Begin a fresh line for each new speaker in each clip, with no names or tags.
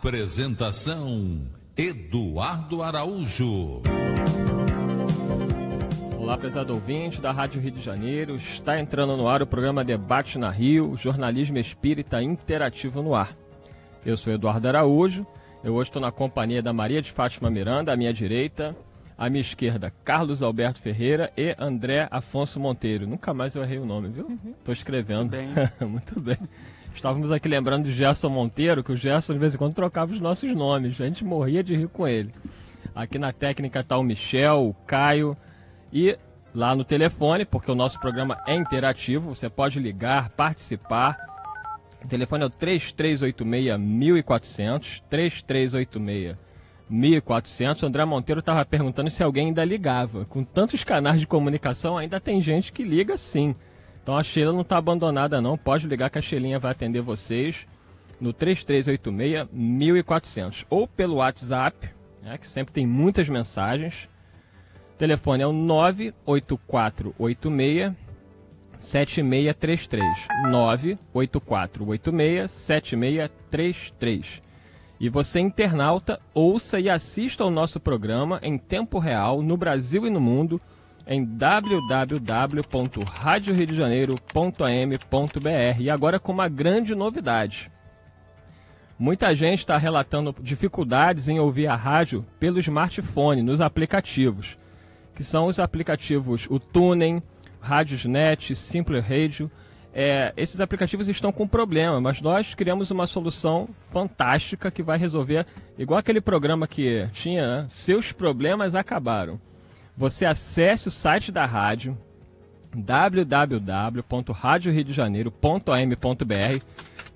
Apresentação Eduardo Araújo.
Olá, prezado ouvinte da Rádio Rio de Janeiro. Está entrando no ar o programa Debate na Rio, jornalismo espírita interativo no ar. Eu sou Eduardo Araújo. Eu hoje estou na companhia da Maria de Fátima Miranda, à minha direita, à minha esquerda, Carlos Alberto Ferreira e André Afonso Monteiro. Nunca mais eu errei o nome, viu? Estou escrevendo.
Muito bem.
Muito bem. Estávamos aqui lembrando de Gerson Monteiro, que o Gerson de vez em quando trocava os nossos nomes. A gente morria de rir com ele. Aqui na técnica está o Michel, o Caio e lá no telefone, porque o nosso programa é interativo, você pode ligar, participar. O telefone é o 3386-1400, 3386-1400. O André Monteiro estava perguntando se alguém ainda ligava. Com tantos canais de comunicação, ainda tem gente que liga sim. Então a Sheila não está abandonada não, pode ligar que a Sheilinha vai atender vocês no 3386-1400 ou pelo WhatsApp, né, que sempre tem muitas mensagens. O telefone é o 98486 7633. 98486 7633. E você, internauta, ouça e assista ao nosso programa em tempo real no Brasil e no mundo em www.radioriodejaneiro.am.br. E agora com uma grande novidade. Muita gente está relatando dificuldades em ouvir a rádio pelo smartphone, nos aplicativos, que são os aplicativos o Tuning, Radiosnet, Simple Radio. É, esses aplicativos estão com problema, mas nós criamos uma solução fantástica que vai resolver, igual aquele programa que tinha, né? seus problemas acabaram. Você acesse o site da rádio www.radioriodejaneiro.am.br.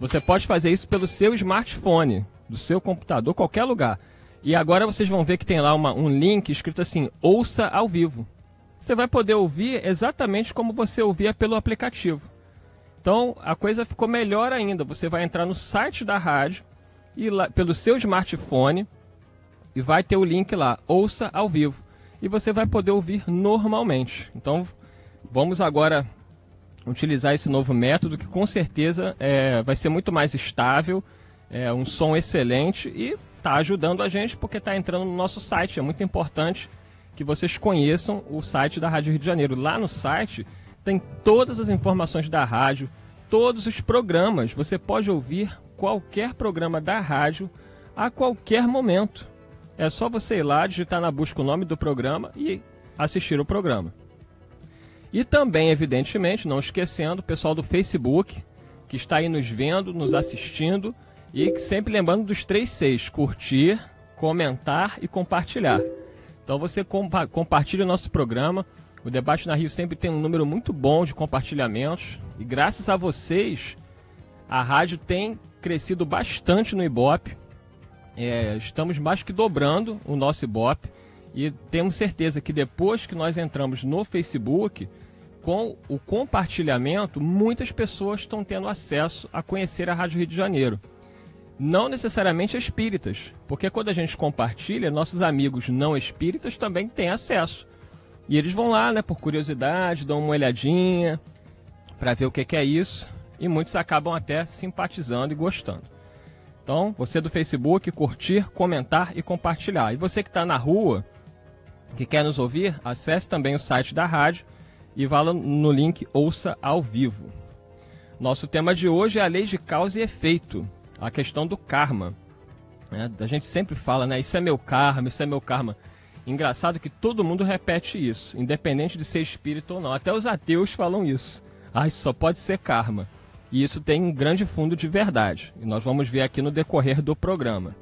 Você pode fazer isso pelo seu smartphone, do seu computador, qualquer lugar. E agora vocês vão ver que tem lá uma, um link escrito assim: ouça ao vivo. Você vai poder ouvir exatamente como você ouvia pelo aplicativo. Então a coisa ficou melhor ainda. Você vai entrar no site da rádio e lá, pelo seu smartphone e vai ter o link lá: ouça ao vivo. E você vai poder ouvir normalmente. Então vamos agora utilizar esse novo método que com certeza é, vai ser muito mais estável, é um som excelente e está ajudando a gente porque está entrando no nosso site. É muito importante que vocês conheçam o site da Rádio Rio de Janeiro. Lá no site tem todas as informações da rádio, todos os programas. Você pode ouvir qualquer programa da rádio a qualquer momento. É só você ir lá, digitar na busca o nome do programa e assistir o programa. E também, evidentemente, não esquecendo o pessoal do Facebook, que está aí nos vendo, nos assistindo, e sempre lembrando dos três seis: curtir, comentar e compartilhar. Então você compa compartilha o nosso programa. O Debate na Rio sempre tem um número muito bom de compartilhamentos. E graças a vocês, a rádio tem crescido bastante no Ibope. É, estamos mais que dobrando o nosso Ibope. E temos certeza que depois que nós entramos no Facebook, com o compartilhamento, muitas pessoas estão tendo acesso a conhecer a Rádio Rio de Janeiro. Não necessariamente espíritas, porque quando a gente compartilha, nossos amigos não espíritas também têm acesso. E eles vão lá, né, por curiosidade, dão uma olhadinha para ver o que, que é isso, e muitos acabam até simpatizando e gostando. Então, você do Facebook, curtir, comentar e compartilhar. E você que está na rua, que quer nos ouvir, acesse também o site da rádio e vá no link Ouça ao Vivo. Nosso tema de hoje é a lei de causa e efeito, a questão do karma. É, a gente sempre fala, né? Isso é meu karma, isso é meu karma. Engraçado que todo mundo repete isso, independente de ser espírito ou não. Até os ateus falam isso. Ah, isso só pode ser karma. E isso tem um grande fundo de verdade. E nós vamos ver aqui no decorrer do programa.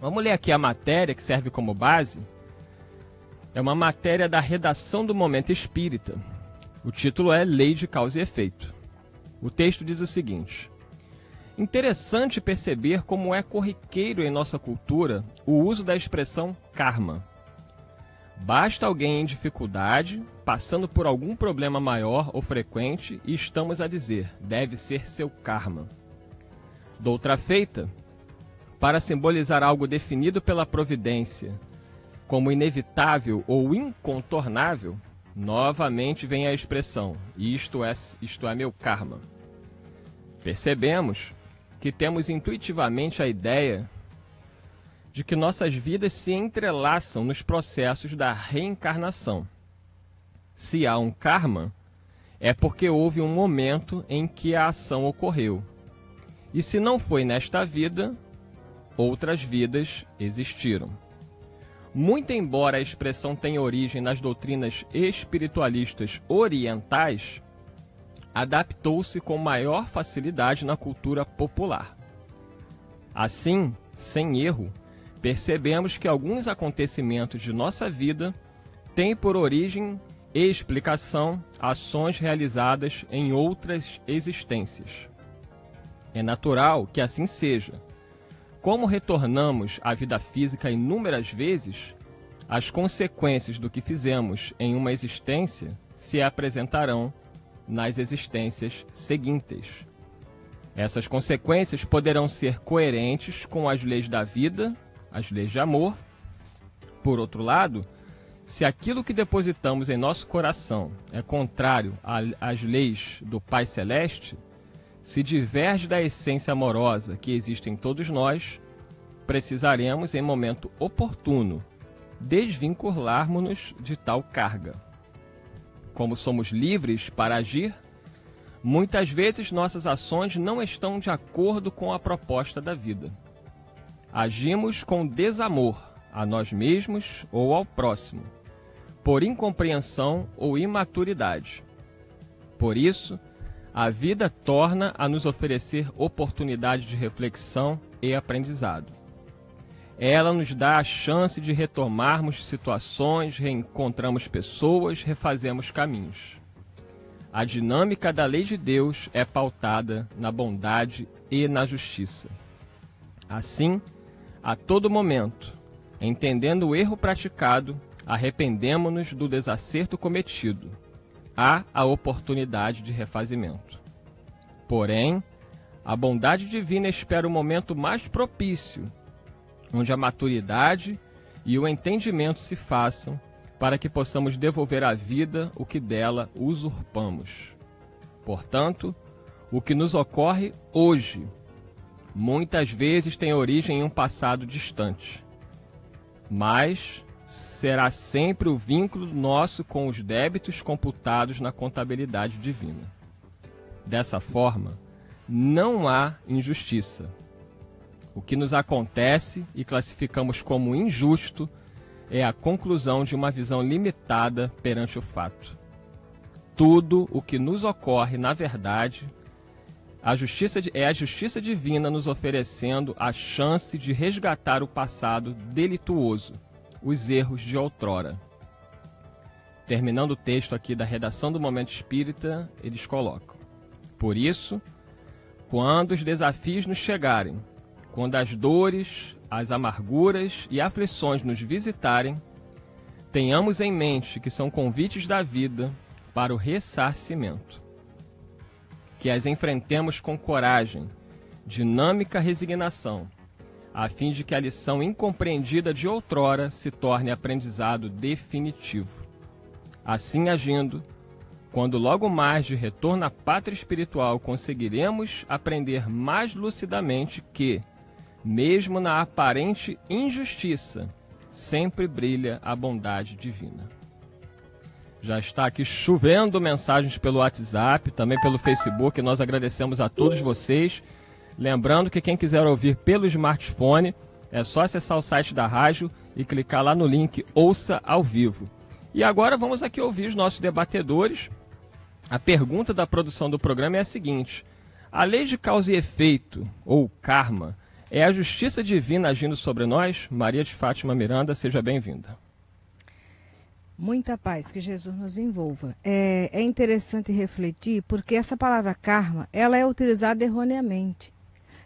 Vamos ler aqui a matéria que serve como base. É uma matéria da redação do Momento Espírita. O título é Lei de Causa e Efeito. O texto diz o seguinte: Interessante perceber como é corriqueiro em nossa cultura o uso da expressão karma. Basta alguém em dificuldade, passando por algum problema maior ou frequente, e estamos a dizer: deve ser seu karma. Doutra feita, para simbolizar algo definido pela providência como inevitável ou incontornável, novamente vem a expressão: isto é, isto é meu karma. Percebemos que temos intuitivamente a ideia de que nossas vidas se entrelaçam nos processos da reencarnação. Se há um karma, é porque houve um momento em que a ação ocorreu. E se não foi nesta vida, outras vidas existiram. Muito embora a expressão tenha origem nas doutrinas espiritualistas orientais, adaptou-se com maior facilidade na cultura popular. Assim, sem erro, percebemos que alguns acontecimentos de nossa vida têm por origem e explicação ações realizadas em outras existências. É natural que assim seja. Como retornamos à vida física inúmeras vezes, as consequências do que fizemos em uma existência se apresentarão nas existências seguintes. Essas consequências poderão ser coerentes com as leis da vida, as leis de amor. Por outro lado, se aquilo que depositamos em nosso coração é contrário às leis do Pai Celeste, se diverge da essência amorosa que existe em todos nós, precisaremos, em momento oportuno, desvincularmos-nos de tal carga. Como somos livres para agir, muitas vezes nossas ações não estão de acordo com a proposta da vida. Agimos com desamor a nós mesmos ou ao próximo por incompreensão ou imaturidade. Por isso, a vida torna a nos oferecer oportunidade de reflexão e aprendizado. Ela nos dá a chance de retomarmos situações, reencontramos pessoas, refazemos caminhos. A dinâmica da lei de Deus é pautada na bondade e na justiça. Assim, a todo momento, entendendo o erro praticado, arrependemo-nos do desacerto cometido. Há a oportunidade de refazimento. Porém, a bondade divina espera o momento mais propício, onde a maturidade e o entendimento se façam para que possamos devolver à vida o que dela usurpamos. Portanto, o que nos ocorre hoje muitas vezes tem origem em um passado distante. Mas será sempre o vínculo nosso com os débitos computados na contabilidade divina. Dessa forma, não há injustiça. O que nos acontece e classificamos como injusto é a conclusão de uma visão limitada perante o fato. Tudo o que nos ocorre, na verdade, a justiça é a justiça divina nos oferecendo a chance de resgatar o passado delituoso os erros de outrora. Terminando o texto aqui da redação do Momento Espírita, eles colocam: Por isso, quando os desafios nos chegarem, quando as dores, as amarguras e aflições nos visitarem, tenhamos em mente que são convites da vida para o ressarcimento. Que as enfrentemos com coragem, dinâmica resignação a fim de que a lição incompreendida de outrora se torne aprendizado definitivo. Assim agindo, quando logo mais de retorno à pátria espiritual conseguiremos aprender mais lucidamente que, mesmo na aparente injustiça, sempre brilha a bondade divina. Já está aqui chovendo mensagens pelo WhatsApp, também pelo Facebook. Nós agradecemos a todos vocês. Lembrando que quem quiser ouvir pelo smartphone é só acessar o site da rádio e clicar lá no link Ouça ao Vivo. E agora vamos aqui ouvir os nossos debatedores. A pergunta da produção do programa é a seguinte: a lei de causa e efeito, ou karma, é a justiça divina agindo sobre nós? Maria de Fátima Miranda, seja bem-vinda.
Muita paz, que Jesus nos envolva. É, é interessante refletir porque essa palavra karma, ela é utilizada erroneamente.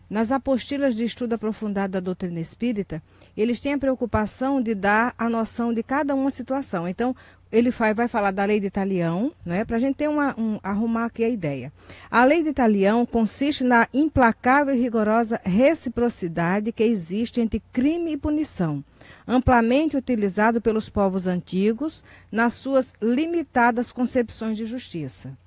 Nas apostilas de estudo aprofundado da doutrina espírita, eles têm a preocupação de dar a noção de cada uma situação. Então, ele vai, vai falar da lei de Italião, né, para a gente ter uma, um, arrumar aqui a ideia. A lei de Italião consiste na implacável e rigorosa reciprocidade que existe entre crime e punição, amplamente utilizado pelos povos antigos nas suas limitadas concepções de justiça.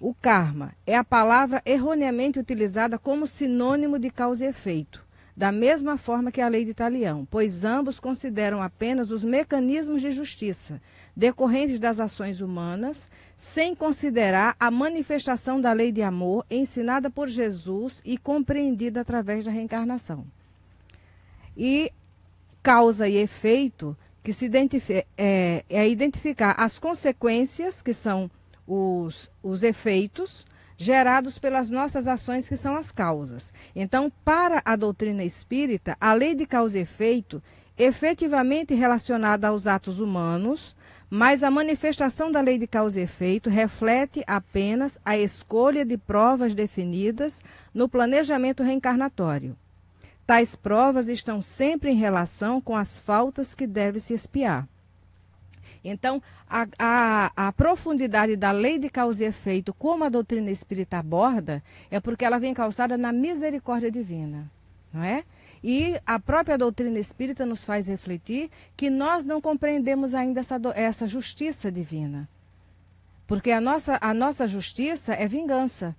O karma é a palavra erroneamente utilizada como sinônimo de causa e efeito, da mesma forma que a lei de Italião, pois ambos consideram apenas os mecanismos de justiça decorrentes das ações humanas, sem considerar a manifestação da lei de amor ensinada por Jesus e compreendida através da reencarnação. E causa e efeito que se identifica, é, é identificar as consequências, que são os, os efeitos, gerados pelas nossas ações, que são as causas. Então, para a doutrina espírita, a lei de causa e efeito, efetivamente relacionada aos atos humanos, mas a manifestação da lei de causa e efeito reflete apenas a escolha de provas definidas no planejamento reencarnatório. Tais provas estão sempre em relação com as faltas que deve se espiar. Então, a, a, a, profundidade da lei de causa e efeito, como a doutrina espírita aborda, é porque ela vem calçada na misericórdia divina, não é? E a própria doutrina espírita nos faz refletir que nós não compreendemos ainda essa, essa justiça divina. Porque a nossa, a nossa justiça é vingança.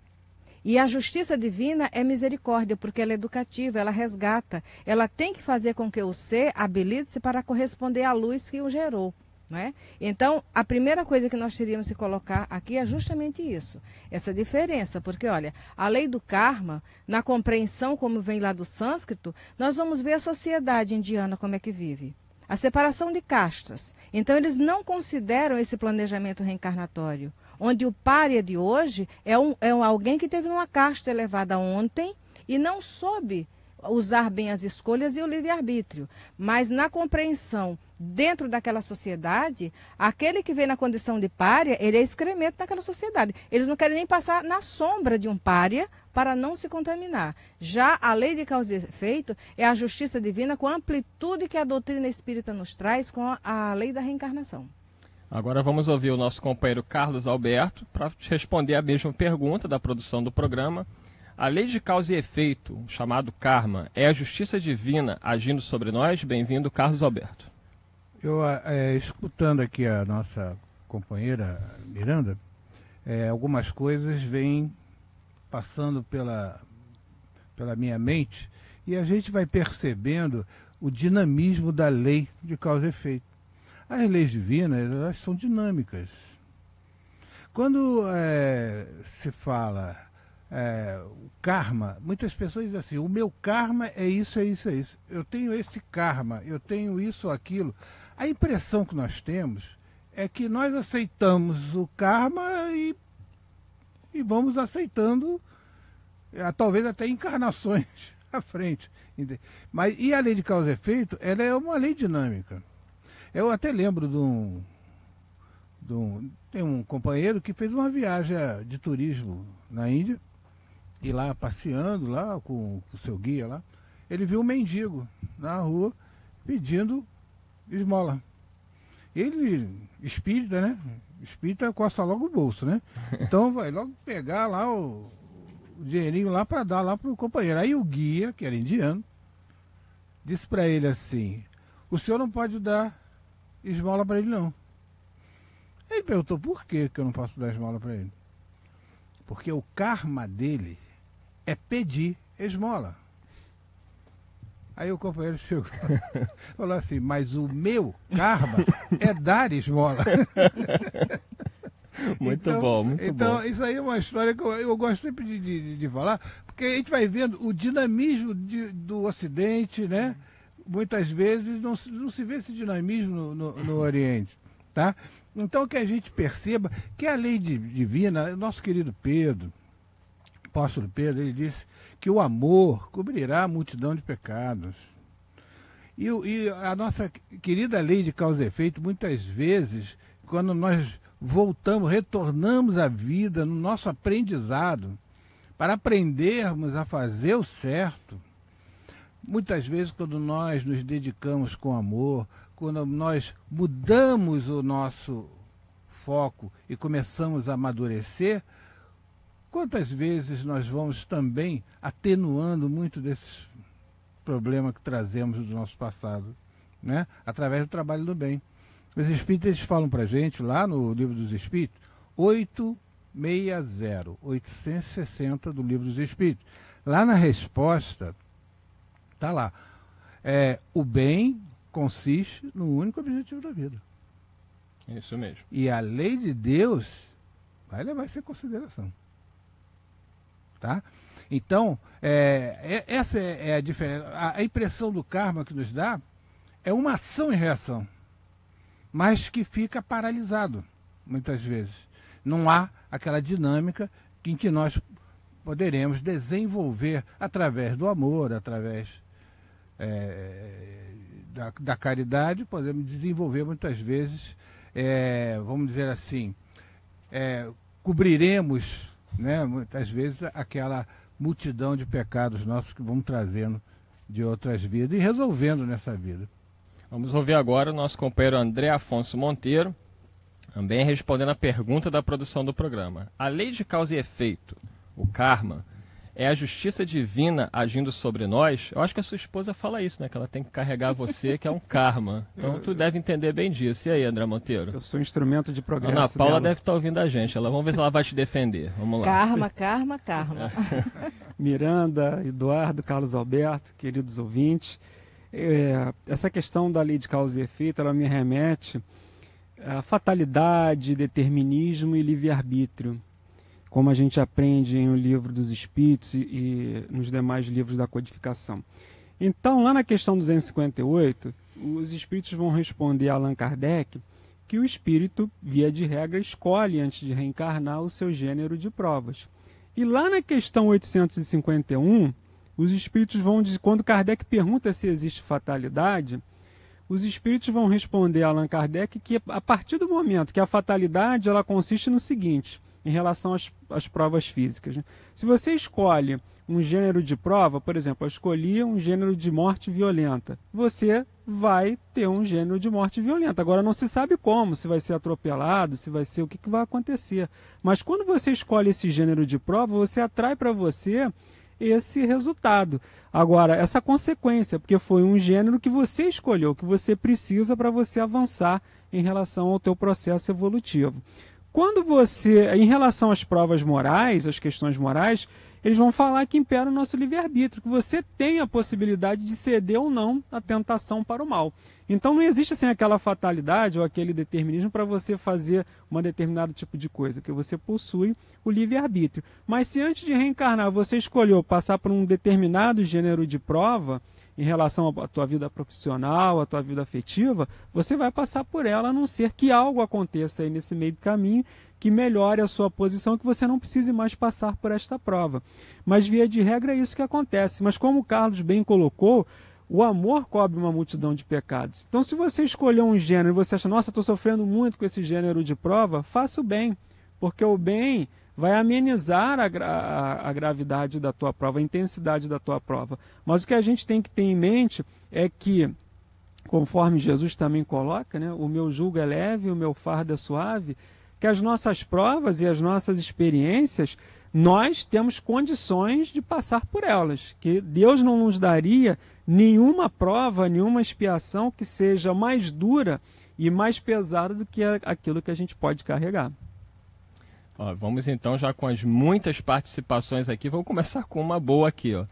E a justiça divina é misericórdia, porque ela é educativa, ela resgata. Ela tem que fazer com que o ser habilite-se para corresponder à luz que o gerou. É? Então, a primeira coisa que nós teríamos que colocar aqui é justamente isso, essa diferença, porque olha, a lei do karma, na compreensão como vem lá do sânscrito, nós vamos ver a sociedade indiana como é que vive. A separação de castas. Então, eles não consideram esse planejamento reencarnatório onde o pária de hoje é, um, é um, alguém que teve uma casta elevada ontem e não soube usar bem as escolhas e o livre-arbítrio. Mas na compreensão dentro daquela sociedade, aquele que vem na condição de pária, ele é excremento naquela sociedade. Eles não querem nem passar na sombra de um pária para não se contaminar. Já a lei de causa e efeito é a justiça divina com a amplitude que a doutrina espírita nos traz com a lei da reencarnação.
Agora vamos ouvir o nosso companheiro Carlos Alberto para responder a mesma pergunta da produção do programa. A lei de causa e efeito, chamado karma, é a justiça divina agindo sobre nós? Bem-vindo, Carlos Alberto.
Eu, é, escutando aqui a nossa companheira Miranda, é, algumas coisas vêm passando pela, pela minha mente e a gente vai percebendo o dinamismo da lei de causa e efeito. As leis divinas, elas são dinâmicas. Quando é, se fala é, o karma, muitas pessoas dizem assim, o meu karma é isso, é isso, é isso. Eu tenho esse karma, eu tenho isso aquilo. A impressão que nós temos é que nós aceitamos o karma e, e vamos aceitando, é, talvez até encarnações à frente. Mas, e a lei de causa e efeito, ela é uma lei dinâmica. Eu até lembro de um, de um. Tem um companheiro que fez uma viagem de turismo na Índia, e lá passeando lá com o seu guia lá, ele viu um mendigo na rua pedindo esmola. Ele, espírita, né? Espírita coça logo o bolso, né? Então vai logo pegar lá o, o dinheirinho lá para dar lá pro companheiro. Aí o guia, que era indiano, disse para ele assim: o senhor não pode dar esmola para ele não. Ele perguntou por que, que eu não posso dar esmola para ele. Porque o karma dele é pedir esmola. Aí o companheiro chegou falou assim, mas o meu karma é dar esmola.
Muito então, bom, muito
então,
bom.
Então, isso aí é uma história que eu, eu gosto sempre de, de, de, falar, porque a gente vai vendo o dinamismo de, do Ocidente, né? Muitas vezes não, não se vê esse dinamismo no, no, no, Oriente. Tá? Então que a gente perceba que a lei divina, nosso querido Pedro, apóstolo Pedro, ele disse que o amor cobrirá a multidão de pecados. E, e a nossa querida lei de causa e efeito, muitas vezes, quando nós voltamos, retornamos à vida, no nosso aprendizado, para aprendermos a fazer o certo, Muitas vezes, quando nós nos dedicamos com amor, quando nós mudamos o nosso foco e começamos a amadurecer, quantas vezes nós vamos também atenuando muito desses problemas que trazemos do nosso passado, né? através do trabalho do bem. Os espíritos falam para gente, lá no Livro dos Espíritos, 860, 860 do Livro dos Espíritos. Lá na resposta Está lá. É, o bem consiste no único objetivo da vida.
Isso mesmo.
E a lei de Deus vai levar isso em consideração. Tá? Então, é, é, essa é, é a diferença. A, a impressão do karma que nos dá é uma ação e reação, mas que fica paralisado, muitas vezes. Não há aquela dinâmica em que nós poderemos desenvolver através do amor, através é, da, da, caridade, podemos desenvolver muitas vezes, é, vamos dizer assim, é, cobriremos né, muitas vezes aquela multidão de pecados nossos que vamos trazendo de outras vidas e resolvendo nessa vida.
Vamos ouvir agora o nosso companheiro André Afonso Monteiro, também respondendo a pergunta da produção do programa. A lei de causa e efeito, o karma, é a justiça divina agindo sobre nós? Eu acho que a sua esposa fala isso, né? Que ela tem que carregar você, que é um karma. Então tu deve entender bem disso. E aí, André Monteiro?
Eu sou um instrumento de progresso.
Ana Paula
dela.
deve estar ouvindo a gente. Ela, vamos ver se ela vai te defender. Vamos lá.
Karma, karma, karma.
Miranda, Eduardo, Carlos Alberto, queridos ouvintes. É, essa questão da lei de causa e efeito, ela me remete a fatalidade, determinismo e livre-arbítrio como a gente aprende em O Livro dos Espíritos e, e nos demais livros da codificação. Então, lá na questão 258, os espíritos vão responder a Allan Kardec que o espírito, via de regra, escolhe antes de reencarnar o seu gênero de provas. E lá na questão 851, os espíritos vão dizer, quando Kardec pergunta se existe fatalidade, os espíritos vão responder a Allan Kardec que a partir do momento que a fatalidade ela consiste no seguinte: em relação às, às provas físicas. Né? Se você escolhe um gênero de prova, por exemplo, eu escolhi um gênero de morte violenta, você vai ter um gênero de morte violenta. Agora não se sabe como, se vai ser atropelado, se vai ser o que, que vai acontecer. Mas quando você escolhe esse gênero de prova, você atrai para você esse resultado. Agora, essa consequência, porque foi um gênero que você escolheu, que você precisa para você avançar em relação ao teu processo evolutivo. Quando você, em relação às provas morais, às questões morais, eles vão falar que impera o nosso livre-arbítrio, que você tem a possibilidade de ceder ou não à tentação para o mal. Então não existe assim aquela fatalidade ou aquele determinismo para você fazer um determinado tipo de coisa, que você possui o livre-arbítrio. Mas se antes de reencarnar você escolheu passar por um determinado gênero de prova, em relação à tua vida profissional, à tua vida afetiva, você vai passar por ela, a não ser que algo aconteça aí nesse meio do caminho que melhore a sua posição, que você não precise mais passar por esta prova. Mas, via de regra, é isso que acontece. Mas, como o Carlos bem colocou, o amor cobre uma multidão de pecados. Então, se você escolher um gênero e você acha, nossa, estou sofrendo muito com esse gênero de prova, faça o bem. Porque o bem vai amenizar a, a, a, gravidade da tua prova, a intensidade da tua prova. Mas o que a gente tem que ter em mente é que, conforme Jesus também coloca, né, o meu jugo é leve, o meu fardo é suave, que as nossas provas e as nossas experiências, nós temos condições de passar por elas, que Deus não nos daria nenhuma prova, nenhuma expiação que seja mais dura e mais pesada do que aquilo que a gente pode carregar.
Ó, vamos então já com as muitas participações aqui. Vamos começar com uma boa aqui, ó.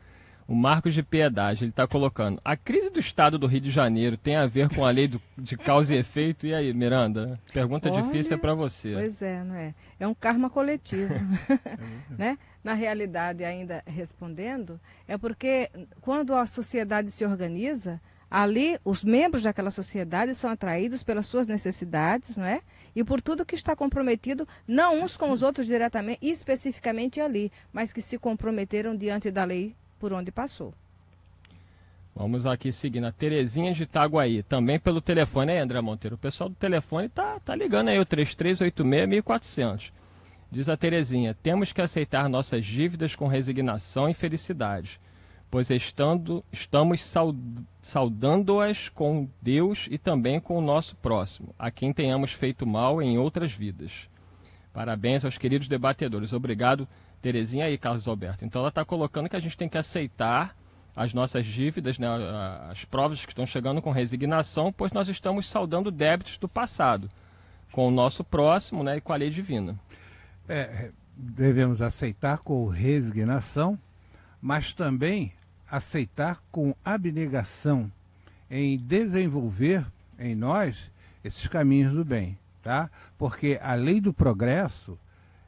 O Marcos de Piedade, ele está colocando. A crise do estado do Rio de Janeiro tem a ver com a lei do, de causa e efeito? E aí, Miranda? Pergunta Olha, difícil é para você.
Pois é, não é? É um karma coletivo. né? Na realidade, ainda respondendo, é porque quando a sociedade se organiza, ali os membros daquela sociedade são atraídos pelas suas necessidades, não é? E por tudo que está comprometido, não uns com os outros diretamente, especificamente ali, mas que se comprometeram diante da lei por onde passou.
Vamos aqui seguindo a Terezinha de Itaguaí, também pelo telefone, aí André Monteiro? O pessoal do telefone tá, tá ligando aí, o 3386-1400. Diz a Terezinha, temos que aceitar nossas dívidas com resignação e felicidade pois estando, estamos saudando-as com Deus e também com o nosso próximo, a quem tenhamos feito mal em outras vidas. Parabéns aos queridos debatedores. Obrigado, Terezinha e Carlos Alberto. Então ela está colocando que a gente tem que aceitar as nossas dívidas, né, as provas que estão chegando com resignação, pois nós estamos saudando débitos do passado, com o nosso próximo né, e com a lei divina.
É, devemos aceitar com resignação, mas também aceitar com abnegação em desenvolver em nós esses caminhos do bem, tá? Porque a lei do progresso,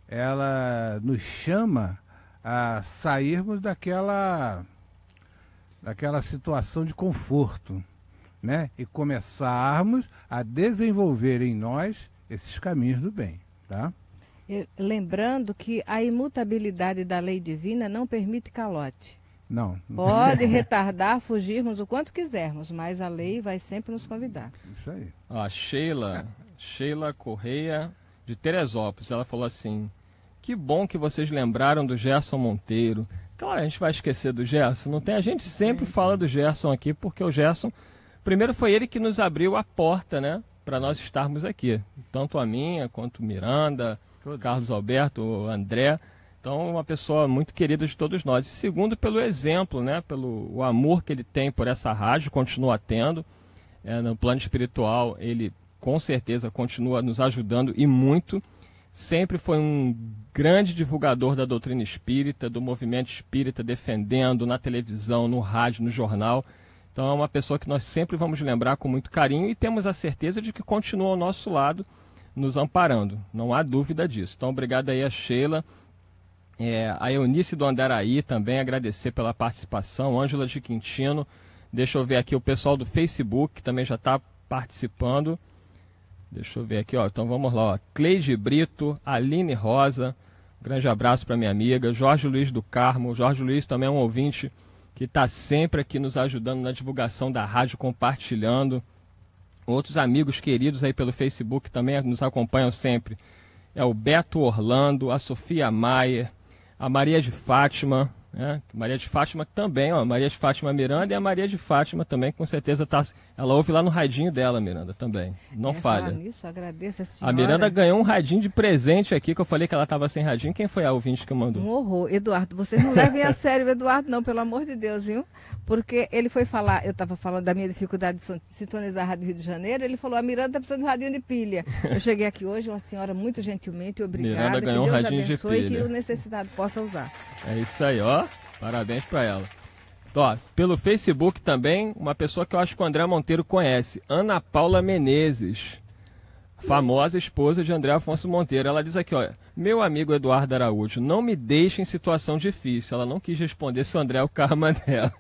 ela nos chama a sairmos daquela daquela situação de conforto, né? E começarmos a desenvolver em nós esses caminhos do bem, tá?
Lembrando que a imutabilidade da lei divina não permite calote.
Não.
Pode retardar, fugirmos o quanto quisermos, mas a lei vai sempre nos convidar.
Isso aí.
A Sheila, Sheila Correia de Teresópolis, ela falou assim: "Que bom que vocês lembraram do Gerson Monteiro. Claro, a gente vai esquecer do Gerson, não tem, a gente sempre fala do Gerson aqui porque o Gerson primeiro foi ele que nos abriu a porta, né, para nós estarmos aqui. Tanto a minha quanto Miranda, Carlos Alberto, o André. Então, uma pessoa muito querida de todos nós. E segundo, pelo exemplo, né? pelo o amor que ele tem por essa rádio, continua tendo. É, no plano espiritual, ele com certeza continua nos ajudando e muito. Sempre foi um grande divulgador da doutrina espírita, do movimento espírita, defendendo na televisão, no rádio, no jornal. Então, é uma pessoa que nós sempre vamos lembrar com muito carinho e temos a certeza de que continua ao nosso lado, nos amparando. Não há dúvida disso. Então, obrigado aí a Sheila é, a Eunice do Andaraí também agradecer pela participação. Ângela de Quintino. Deixa eu ver aqui o pessoal do Facebook que também já está participando. Deixa eu ver aqui, ó. Então vamos lá, ó. Cleide Brito, Aline Rosa. Grande abraço para minha amiga. Jorge Luiz do Carmo. Jorge Luiz também é um ouvinte que está sempre aqui nos ajudando na divulgação da rádio, compartilhando. Outros amigos queridos aí pelo Facebook também nos acompanham sempre. É o Beto Orlando, a Sofia Maier, a Maria de Fátima, né? Maria de Fátima também, ó, Maria de Fátima Miranda e a Maria de Fátima também, com certeza tá, ela ouve lá no radinho dela, Miranda, também. Não
É,
falha.
nisso, agradeço a
A
senhora.
Miranda ganhou um radinho de presente aqui, que eu falei que ela estava sem radinho. Quem foi a ouvinte que mandou?
Um horror. Eduardo, vocês não levem a sério o Eduardo, não, pelo amor de Deus, viu? Porque ele foi falar, eu estava falando da minha dificuldade de sintonizar a Rádio Rio de Janeiro, ele falou, a Miranda está precisando de um radinho de pilha. Eu cheguei aqui hoje, uma senhora muito gentilmente, obrigada,
Miranda
que
ganhou um
Deus
radinho de
abençoe e que
pilha.
o necessitado possa usar.
É isso aí, ó. Parabéns pra ela. Ó, pelo Facebook também, uma pessoa que eu acho que o André Monteiro conhece, Ana Paula Menezes, famosa esposa de André Afonso Monteiro. Ela diz aqui, ó, meu amigo Eduardo Araújo, não me deixe em situação difícil. Ela não quis responder se o André é o karma dela.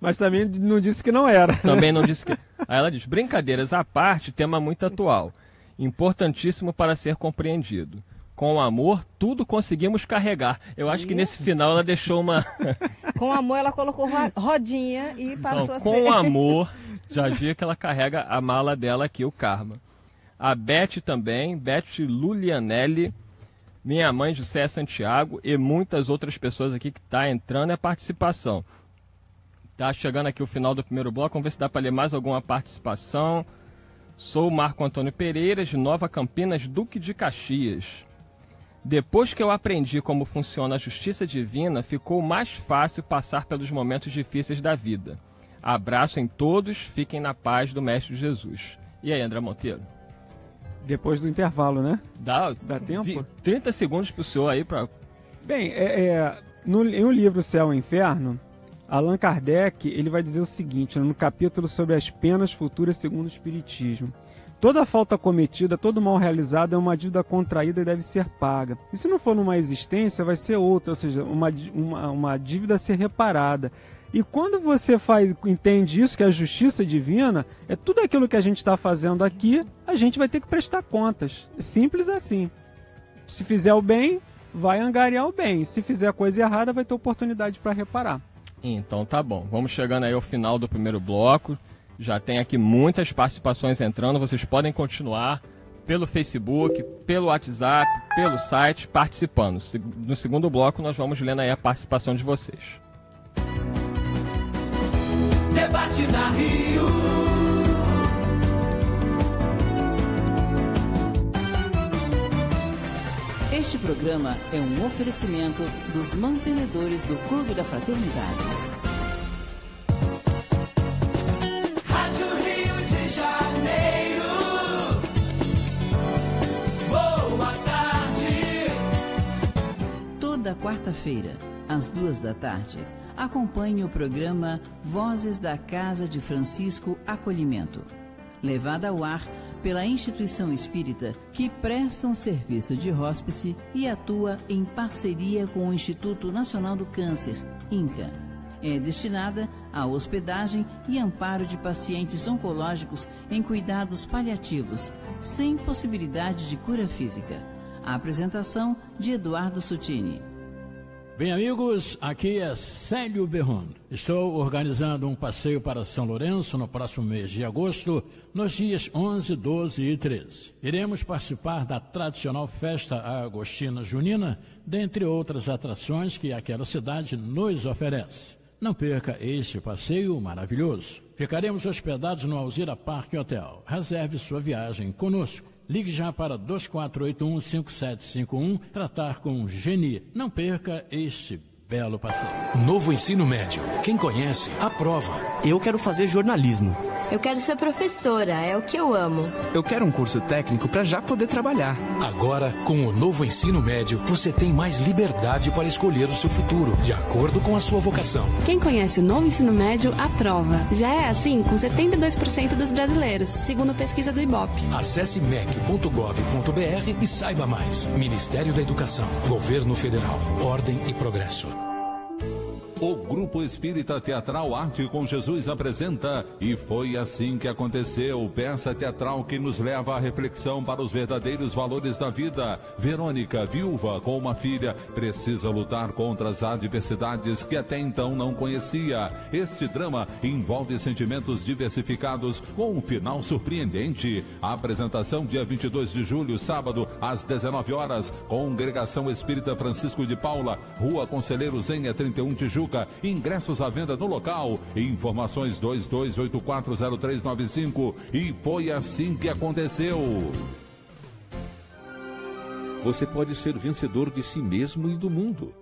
Mas também não disse que não era.
Também não disse que. Aí ela diz: brincadeiras à parte, tema muito atual. Importantíssimo para ser compreendido. Com amor, tudo conseguimos carregar. Eu acho que nesse final ela deixou uma.
Com amor, ela colocou ro- rodinha e passou
Então,
a
com
ser...
amor, já via que ela carrega a mala dela aqui, o karma. A Beth também, Beth Lulianelli, minha mãe José Santiago e muitas outras pessoas aqui que tá entrando é participação. Tá chegando aqui o final do primeiro bloco, vamos ver se dá para ler mais alguma participação. Sou o Marco Antônio Pereira, de Nova Campinas, Duque de Caxias. Depois que eu aprendi como funciona a justiça divina, ficou mais fácil passar pelos momentos difíceis da vida. Abraço em todos, fiquem na paz do Mestre Jesus. E aí, André Monteiro?
Depois do intervalo, né?
Dá,
Dá tempo?
vi- 30 segundos pro senhor aí para
Bem, é, é, no, em o livro Céu e Inferno, Allan Kardec ele vai dizer o seguinte, no capítulo sobre as penas futuras segundo o Espiritismo. Toda falta cometida, todo mal realizado é uma dívida contraída e deve ser paga. E se não for numa existência, vai ser outra, ou seja, uma, uma, uma dívida a ser reparada. E quando você faz, entende isso, que é a justiça divina, é tudo aquilo que a gente está fazendo aqui, a gente vai ter que prestar contas. Simples assim. Se fizer o bem, vai angariar o bem. Se fizer a coisa errada, vai ter oportunidade para reparar.
Então tá bom. Vamos chegando aí ao final do primeiro bloco. Já tem aqui muitas participações entrando. Vocês podem continuar pelo Facebook, pelo WhatsApp, pelo site, participando. No segundo bloco, nós vamos lendo aí a participação de vocês.
Debate na Rio.
Este programa é um oferecimento dos mantenedores do Clube da Fraternidade. Toda quarta-feira, às duas da tarde, acompanhe o programa Vozes da Casa de Francisco Acolhimento, levada ao ar pela instituição espírita que presta um serviço de hóspice e atua em parceria com o Instituto Nacional do Câncer, INCA. É destinada à hospedagem e amparo de pacientes oncológicos em cuidados paliativos, sem possibilidade de cura física. A apresentação de Eduardo Sutini.
Bem, amigos, aqui é Célio Berron. Estou organizando um passeio para São Lourenço no próximo mês de agosto, nos dias 11, 12 e 13. Iremos participar da tradicional festa agostina junina, dentre outras atrações que aquela cidade nos oferece. Não perca este passeio maravilhoso. Ficaremos hospedados no Alzira Park Hotel. Reserve sua viagem conosco. Ligue já para 2481-5751, tratar com Geni. Não perca este belo passeio.
Novo ensino médio. Quem conhece, aprova.
Eu quero fazer jornalismo.
Eu quero ser professora, é o que eu amo.
Eu quero um curso técnico para já poder trabalhar.
Agora, com o novo ensino médio, você tem mais liberdade para escolher o seu futuro, de acordo com a sua vocação.
Quem conhece o novo ensino médio, aprova. Já é assim com 72% dos brasileiros, segundo pesquisa do Ibope.
Acesse mec.gov.br e saiba mais. Ministério da Educação, Governo Federal, Ordem e Progresso.
O Grupo Espírita Teatral Arte com Jesus apresenta E Foi Assim que Aconteceu, peça teatral que nos leva à reflexão para os verdadeiros valores da vida. Verônica, viúva com uma filha, precisa lutar contra as adversidades que até então não conhecia. Este drama envolve sentimentos diversificados com um final surpreendente. A apresentação dia 22 de julho, sábado, às 19 horas, Congregação Espírita Francisco de Paula, Rua Conselheiro Zenha 31 Tijuca. Ingressos à venda no local. Informações 22840395. E foi assim que aconteceu.
Você pode ser vencedor de si mesmo e do mundo.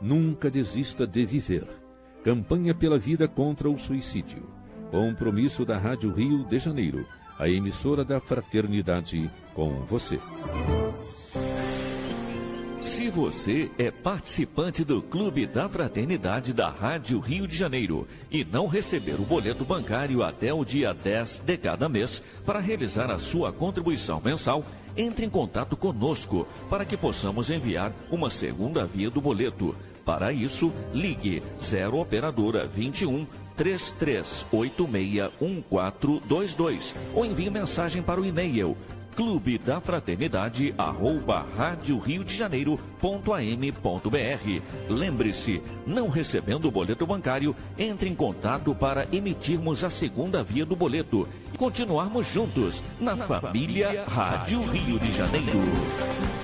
Nunca desista de viver. Campanha pela vida contra o suicídio. Compromisso da Rádio Rio de Janeiro, a emissora da fraternidade com você.
Se você é participante do Clube da Fraternidade da Rádio Rio de Janeiro e não receber o boleto bancário até o dia 10 de cada mês para realizar a sua contribuição mensal, entre em contato conosco para que possamos enviar uma segunda via do boleto. Para isso, ligue 0 Operadora 21 33861422 ou envie mensagem para o e-mail clube da fraternidade arroba rádio Rio de Janeiro ponto am ponto br. Lembre-se, não recebendo o boleto bancário, entre em contato para emitirmos a segunda via do boleto e continuarmos juntos na, na família, família Rádio Rio de Janeiro.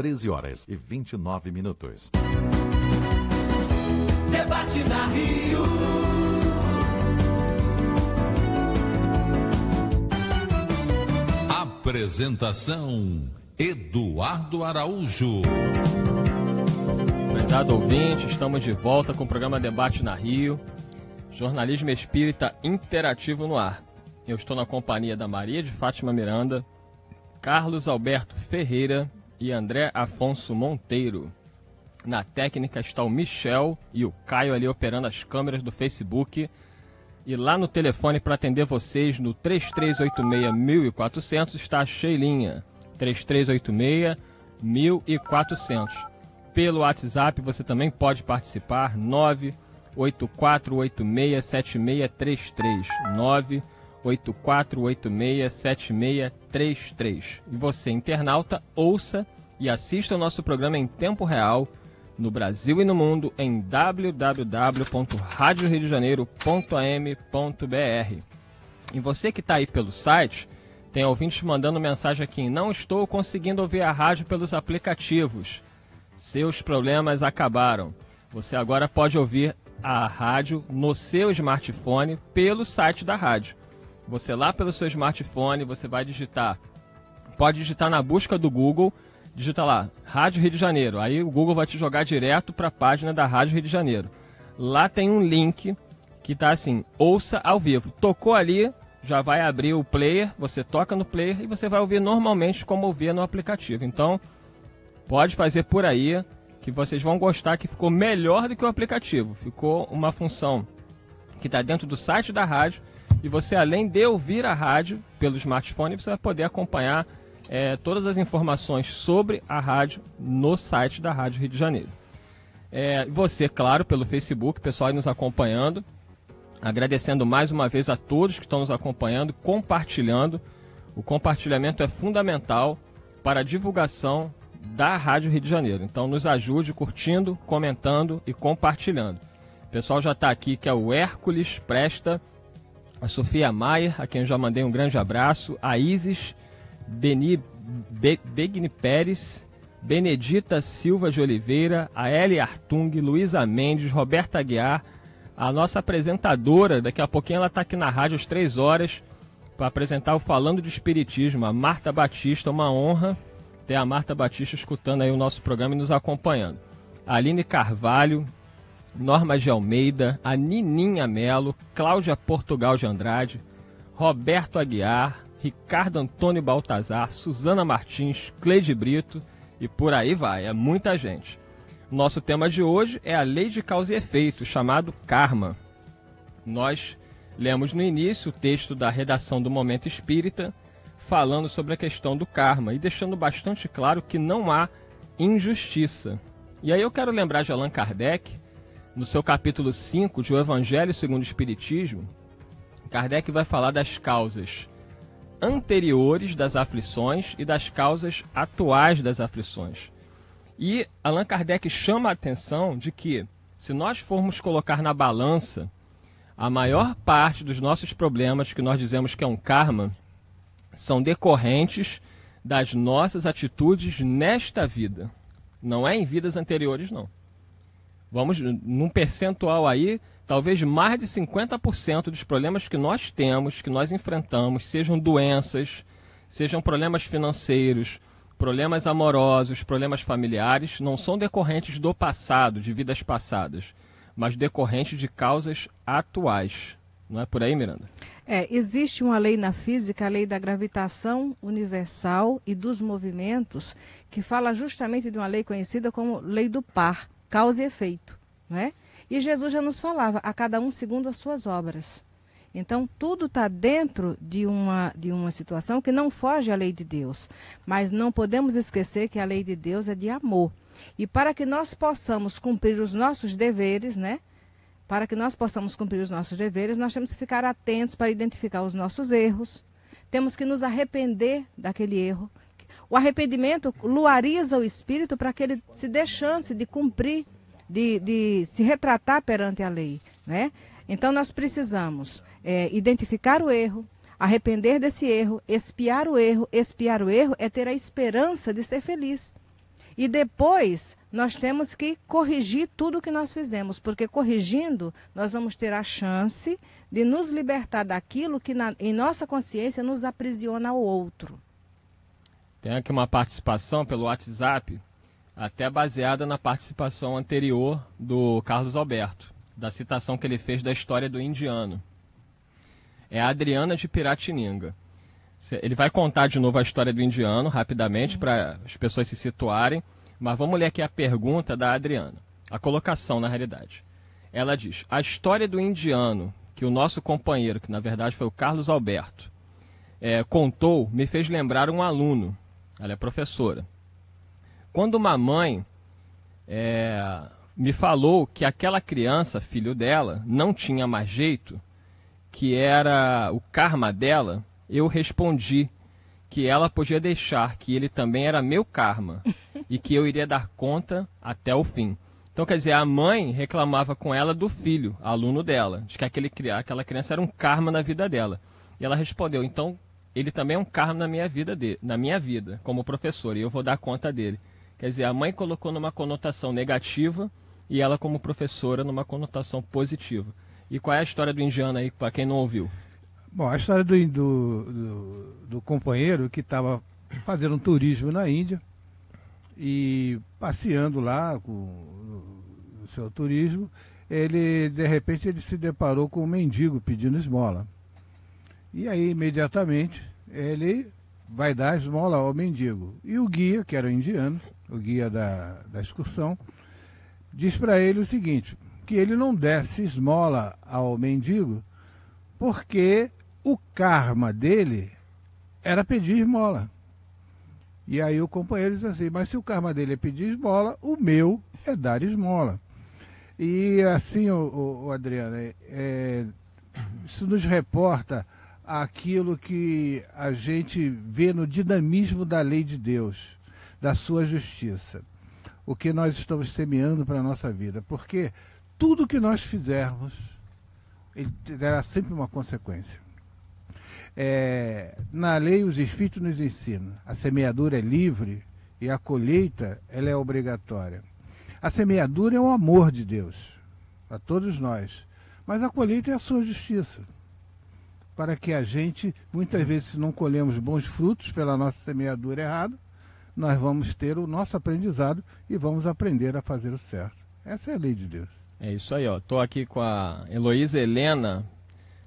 13 horas e 29 minutos.
Debate na Rio.
Apresentação: Eduardo Araújo.
Prezado ouvinte, estamos de volta com o programa Debate na Rio, jornalismo espírita interativo no ar. Eu estou na companhia da Maria de Fátima Miranda, Carlos Alberto Ferreira e André Afonso Monteiro. Na técnica está o Michel e o Caio ali operando as câmeras do Facebook. E lá no telefone para atender vocês no 3386-1400 está a Sheilinha. 3386-1400. Pelo WhatsApp você também pode participar 984867633 984867633. E você internauta ouça e assista o nosso programa em tempo real no Brasil e no mundo em www.radioriodejaneiro.am.br. E você que está aí pelo site, tem ouvintes mandando mensagem aqui: não estou conseguindo ouvir a rádio pelos aplicativos. Seus problemas acabaram. Você agora pode ouvir a rádio no seu smartphone pelo site da rádio. Você lá pelo seu smartphone, você vai digitar, pode digitar na busca do Google digita lá, Rádio Rio de Janeiro. Aí o Google vai te jogar direto para a página da Rádio Rio de Janeiro. Lá tem um link que tá assim, ouça ao vivo. Tocou ali, já vai abrir o player, você toca no player e você vai ouvir normalmente como ouvia no aplicativo. Então, pode fazer por aí que vocês vão gostar que ficou melhor do que o aplicativo. Ficou uma função que está dentro do site da rádio e você além de ouvir a rádio pelo smartphone, você vai poder acompanhar é, todas as informações sobre a rádio no site da Rádio Rio de Janeiro. É, você, claro, pelo Facebook, pessoal aí nos acompanhando. Agradecendo mais uma vez a todos que estão nos acompanhando, compartilhando. O compartilhamento é fundamental para a divulgação da Rádio Rio de Janeiro. Então nos ajude curtindo, comentando e compartilhando. O pessoal já está aqui, que é o Hércules Presta, a Sofia Maier, a quem eu já mandei um grande abraço, a Isis Beni, Be, Begni Pérez, Benedita Silva de Oliveira, a Eli Artung, Luísa Mendes, Roberta Aguiar, a nossa apresentadora, daqui a pouquinho ela está aqui na rádio às três horas para apresentar o Falando de Espiritismo, a Marta Batista, uma honra ter a Marta Batista escutando aí o nosso programa e nos acompanhando. A Aline Carvalho, Norma de Almeida, a Nininha Melo, Cláudia Portugal de Andrade, Roberto Aguiar, Ricardo Antônio Baltazar, Suzana Martins, Cleide Brito e por aí vai, é muita gente. Nosso tema de hoje é a lei de causa e efeito, chamado karma. Nós lemos no início o texto da redação do Momento Espírita, falando sobre a questão do karma e deixando bastante claro que não há injustiça. E aí eu quero lembrar de Allan Kardec, no seu capítulo 5 de O Evangelho segundo o Espiritismo, Kardec vai falar das causas anteriores das aflições e das causas atuais das aflições. E Allan Kardec chama a atenção de que, se nós formos colocar na balança a maior parte dos nossos problemas, que nós dizemos que é um karma, são decorrentes das nossas atitudes nesta vida. Não é em vidas anteriores, não. Vamos num percentual aí, talvez mais de 50% dos problemas que nós temos, que nós enfrentamos, sejam doenças, sejam problemas financeiros, problemas amorosos, problemas familiares, não são decorrentes do passado, de vidas passadas, mas decorrentes de causas atuais. Não é por aí, Miranda?
É, existe uma lei na física, a lei da gravitação universal e dos movimentos, que fala justamente de uma lei conhecida como lei do par, causa e efeito, não é? E Jesus já nos falava, a cada um segundo as suas obras. Então, tudo está dentro de uma, de uma situação que não foge à lei de Deus. Mas não podemos esquecer que a lei de Deus é de amor. E para que nós possamos cumprir os nossos deveres, né? Para que nós possamos cumprir os nossos deveres, nós temos que ficar atentos para identificar os nossos erros. Temos que nos arrepender daquele erro. O arrependimento luariza o espírito para que ele se dê chance de cumprir, de, de se retratar perante a lei. Né? Então, nós precisamos é, identificar o erro, arrepender desse erro, espiar o erro. Espiar o erro é ter a esperança de ser feliz. E depois nós temos que corrigir tudo o que nós fizemos, porque corrigindo nós vamos ter a chance de nos libertar daquilo que na, em nossa consciência nos aprisiona ao outro.
Tem aqui uma participação pelo WhatsApp, até baseada na participação anterior do Carlos Alberto, da citação que ele fez da história do indiano. É a Adriana de Piratininga. Ele vai contar de novo a história do indiano, rapidamente, para as pessoas se situarem. Mas vamos ler aqui a pergunta da Adriana. A colocação, na realidade. Ela diz: A história do indiano, que o nosso companheiro, que na verdade foi o Carlos Alberto, é, contou, me fez lembrar um aluno. Ela é professora. Quando uma mãe é, me falou que aquela criança, filho dela, não tinha mais jeito, que era o karma dela, eu respondi que ela podia deixar que ele também era meu karma e que eu iria dar conta até o fim. Então, quer dizer, a mãe reclamava com ela do filho, aluno dela, de que aquele, aquela criança era um karma na vida dela. E ela respondeu: então, ele também é um karma na minha vida, na minha vida como professor, e eu vou dar conta dele. Quer dizer, a mãe colocou numa conotação negativa e ela, como professora, numa conotação positiva. E qual é a história do indiano aí, para quem não ouviu?
Bom, a história do, do, do, do companheiro que estava fazendo um turismo na Índia E passeando lá com o seu turismo, ele de repente ele se deparou com um mendigo pedindo esmola. E aí imediatamente ele vai dar esmola ao mendigo. E o guia, que era o indiano, o guia da, da excursão, diz para ele o seguinte, que ele não desse esmola ao mendigo, porque o karma dele era pedir esmola. E aí o companheiro diz assim, mas se o karma dele é pedir esmola, o meu é dar esmola. E assim, o, o, o Adriano, é, é, isso nos reporta aquilo que a gente vê no dinamismo da lei de Deus, da sua justiça. O que nós estamos semeando para a nossa vida. Porque tudo que nós fizermos, ele terá sempre uma consequência. É, na lei, os Espíritos nos ensinam: a semeadura é livre e a colheita ela é obrigatória. A semeadura é o amor de Deus a todos nós, mas a colheita é a sua justiça. Para que a gente, muitas vezes, se não colhemos bons frutos pela nossa semeadura errada, nós vamos ter o nosso aprendizado e vamos aprender a fazer o certo. Essa é a lei de Deus.
É isso aí, ó. Tô aqui com a Heloísa Helena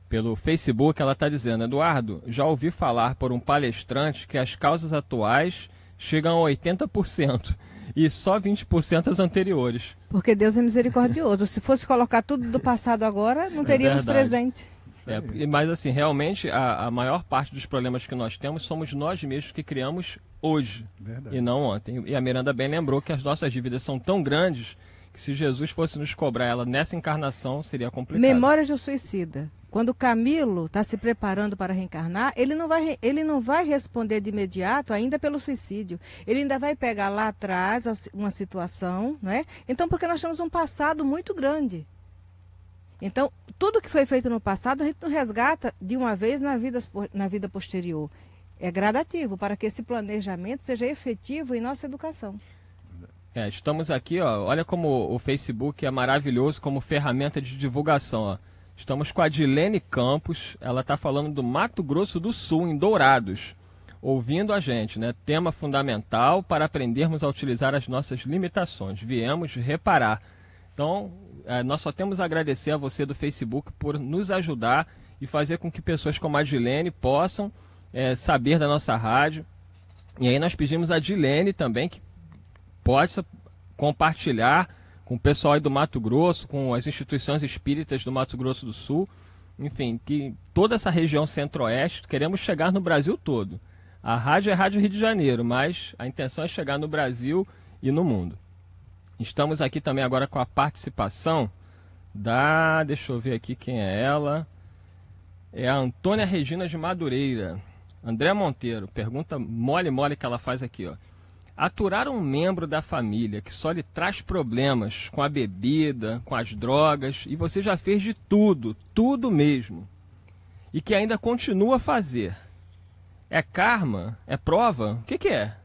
pelo Facebook, ela está dizendo, Eduardo, já ouvi falar por um palestrante que as causas atuais chegam a 80% e só 20% as anteriores.
Porque Deus é misericordioso. Se fosse colocar tudo do passado agora, não teríamos
É
presente.
É, mas assim, realmente a, a maior parte dos problemas que nós temos somos nós mesmos que criamos hoje
Verdade.
e não ontem. E a Miranda bem lembrou que as nossas dívidas são tão grandes que se Jesus fosse nos cobrar ela nessa encarnação seria complicado.
Memórias do suicida. Quando o Camilo está se preparando para reencarnar, ele não, vai, ele não vai responder de imediato ainda pelo suicídio. Ele ainda vai pegar lá atrás uma situação, né? Então, porque nós temos um passado muito grande. Então, tudo que foi feito no passado, a gente não resgata de uma vez na vida, na vida posterior. É gradativo para que esse planejamento seja efetivo em nossa educação.
É, estamos aqui, ó. Olha como o Facebook é maravilhoso como ferramenta de divulgação, ó. Estamos com a Dilene Campos, ela está falando do Mato Grosso do Sul, em Dourados, ouvindo a gente, né? Tema fundamental para aprendermos a utilizar as nossas limitações. Viemos reparar. Então, nós só temos a agradecer a você do Facebook por nos ajudar e fazer com que pessoas como a Dilene possam eh, saber da nossa rádio. E aí nós pedimos a Dilene também que possa compartilhar com o pessoal do Mato Grosso, com as instituições espíritas do Mato Grosso do Sul, enfim, que toda essa região centro-oeste, queremos chegar no Brasil todo. A rádio é Rádio Rio de Janeiro, mas a intenção é chegar no Brasil e no mundo. Estamos aqui também agora com a participação da. Deixa eu ver aqui quem é ela. É a Antônia Regina de Madureira. André Monteiro, pergunta mole mole que ela faz aqui, ó. Aturar um membro da família que só lhe traz problemas com a bebida, com as drogas, e você já fez de tudo, tudo mesmo, e que ainda continua a fazer. É karma? É prova? O que, que é?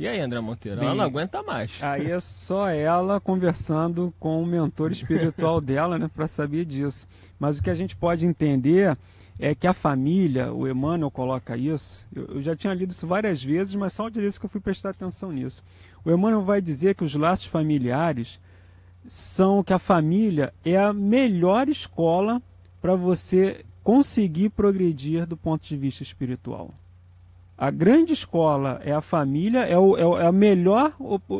E aí, André Monteiro? ela
Bem,
não aguenta mais.
Aí é só ela conversando com o mentor espiritual dela, né, para saber disso. Mas o que a gente pode entender é que a família, o Emmanuel coloca isso, eu, já tinha lido isso várias vezes, mas só de isso que eu fui prestar atenção nisso. O Emmanuel vai dizer que os laços familiares são que a família é a melhor escola para você conseguir progredir do ponto de vista espiritual. A grande escola é a família, é, o- é é a melhor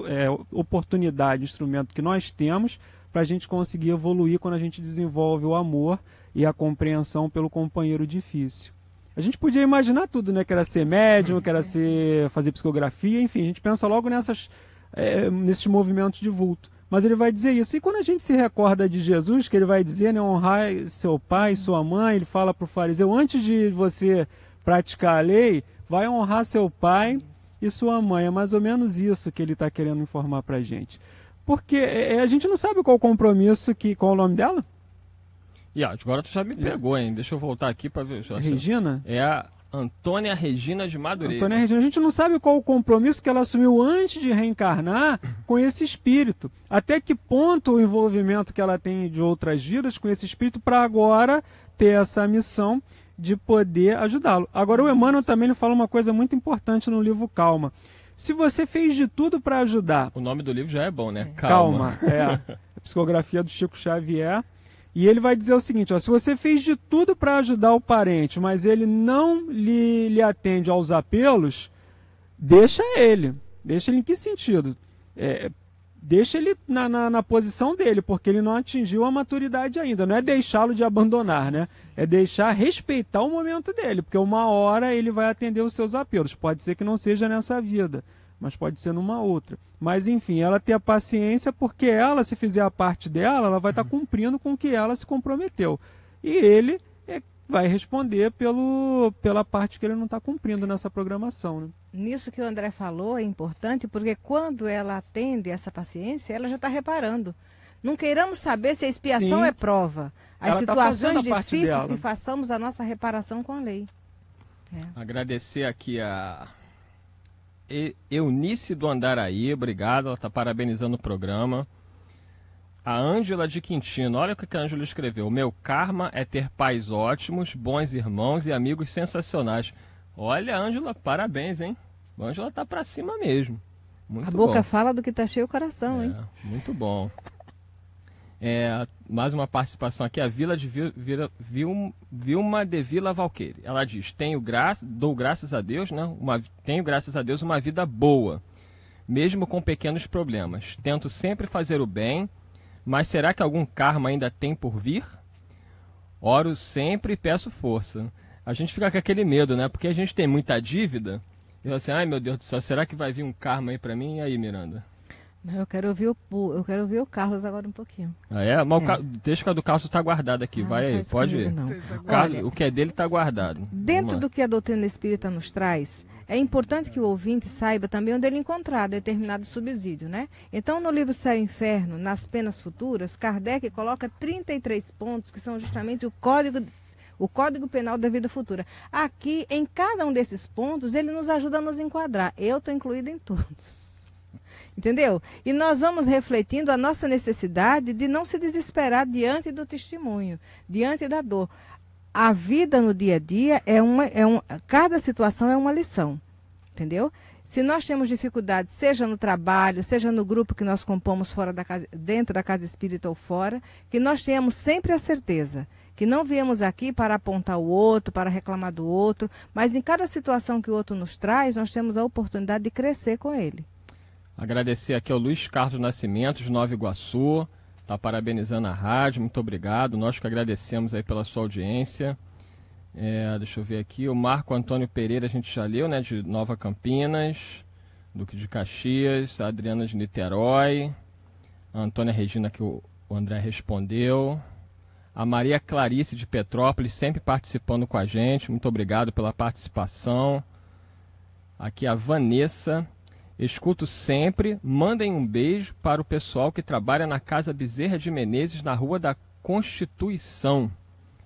é, oportunidade, instrumento que nós temos para a gente conseguir evoluir quando a gente desenvolve o amor e a compreensão pelo companheiro difícil. A gente podia imaginar tudo, né? Que era ser médium, que era ser fazer psicografia, enfim, a gente pensa logo nessas, é, nesses movimentos de vulto. Mas ele vai dizer isso. E quando a gente se recorda de Jesus, que ele vai dizer, né, honrar seu pai, sua mãe, ele fala para o fariseu, antes de você praticar a lei, vai honrar seu pai e sua mãe. É mais ou menos isso que ele está querendo informar para a gente. Porque é, a gente não sabe qual o compromisso que. Qual o nome dela?
E agora tu já me pegou, hein? Deixa eu voltar aqui para ver.
Regina?
É a Antônia Regina de Madureira.
Antônia Regina, a gente não sabe qual o compromisso que ela assumiu antes de reencarnar com esse espírito. Até que ponto o envolvimento que ela tem de outras vidas com esse espírito para agora ter essa missão de poder ajudá-lo. Agora o Emmanuel também ele fala uma coisa muito importante no livro Calma. Se você fez de tudo para ajudar.
O nome do livro já é bom, né?
Calma. é. A psicografia do Chico Xavier. E ele vai dizer o seguinte: ó, se você fez de tudo para ajudar o parente, mas ele não lhe, lhe atende aos apelos, deixa ele. Deixa ele em que sentido? É, deixa ele na, na, na, posição dele, porque ele não atingiu a maturidade ainda. Não é deixá-lo de abandonar, né? É deixar respeitar o momento dele, porque uma hora ele vai atender os seus apelos. Pode ser que não seja nessa vida, mas pode ser numa outra. Mas enfim, ela ter a paciência, porque ela, se fizer a parte dela, ela vai estar tá cumprindo com o que ela se comprometeu. E ele vai responder pelo, pela parte que ele não está cumprindo nessa programação. Né?
Nisso que o André falou é importante, porque quando ela atende essa paciência, ela já está reparando. Não queiramos saber se a expiação
Sim.
é prova. As
Ela tá
situações
parte
difíceis que façamos a nossa reparação com a lei.
Agradecer aqui a E- Eunice do Andaraí, obrigado, ela está parabenizando o programa. A Ângela de Quintino, olha o que a Ângela escreveu. Meu karma é ter pais ótimos, bons irmãos e amigos sensacionais. Olha, Ângela, parabéns, hein? A Ângela tá pra cima mesmo. Muito
a boca
bom.
fala do que está cheio o coração, hein?
Muito bom. É, mais uma participação aqui, a Vila de Vil, Vila- Vil- Vilma de Vila Valqueire. Ela diz: Tenho graça, dou graças a Deus, né? Uma, tenho graças a Deus uma vida boa, mesmo com pequenos problemas. Tento sempre fazer o bem, mas será que algum karma ainda tem por vir? Oro sempre e peço força. A gente fica com aquele medo, né? Porque a gente tem muita dívida. E eu assim, ai meu Deus do céu, será que vai vir um karma aí pra mim? E aí, Miranda?
Eu quero ouvir o, o- eu quero ouvir o Carlos agora um pouquinho.
Ah, é? Mas o
É.
ca- deixa que a do Carlos tá guardada aqui.
Ah,
Vai aí, pode ir.
não.
O, Carlos-
Olha,
o que é dele tá guardado.
Dentro do que a doutrina espírita nos traz, é importante que o ouvinte saiba também onde ele encontrar determinado subsídio, né? Então, no livro Céu e Inferno, nas penas futuras, Kardec coloca 33 pontos que são justamente o código o Código Penal da Vida Futura. Aqui, em cada um desses pontos, ele nos ajuda a nos enquadrar. Eu estou incluída em todos. Entendeu? E nós vamos refletindo a nossa necessidade de não se desesperar diante do testemunho, diante da dor. A vida no dia a dia é uma, é um, cada situação é uma lição, entendeu? Se nós temos dificuldade, seja no trabalho, seja no grupo que nós compomos fora da casa, dentro da casa espírita ou fora, que nós tenhamos sempre a certeza que não viemos aqui para apontar o outro, para reclamar do outro, mas em cada situação que o outro nos traz, nós temos a oportunidade de crescer com ele.
Agradecer aqui ao Luiz Carlos Nascimento, de Nova Iguaçu. Está parabenizando a rádio, muito obrigado. Nós que agradecemos aí pela sua audiência. É, deixa eu ver aqui. O Marco Antônio Pereira, a gente já leu, né? De Nova Campinas, Duque de Caxias, Adriana de Niterói, a Antônia Regina, que o André respondeu. A Maria Clarice de Petrópolis, sempre participando com a gente. Muito obrigado pela participação. Aqui a Vanessa. Escuto sempre. Mandem um beijo para o pessoal que trabalha na Casa Bezerra de Menezes, na Rua da Constituição.